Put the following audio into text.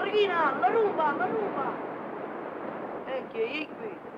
Marchina, la ruba, la ruba! E che è qui?